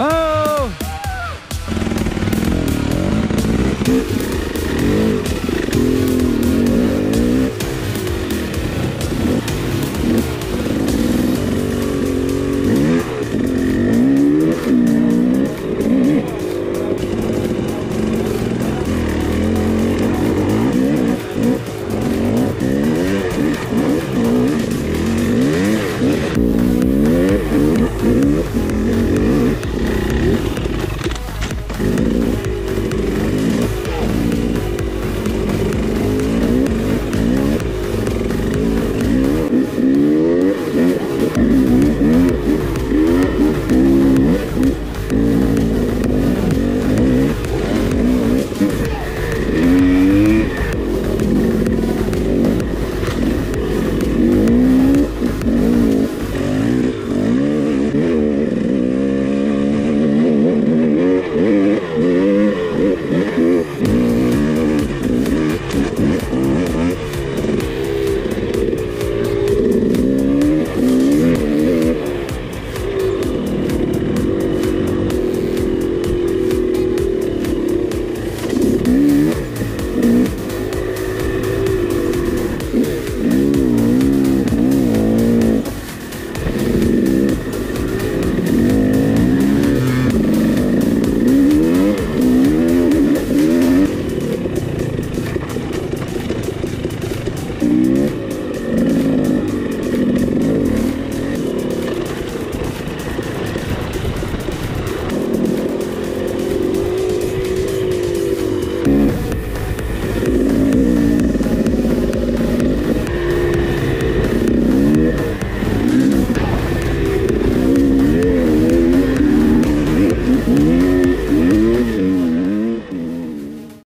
Oh!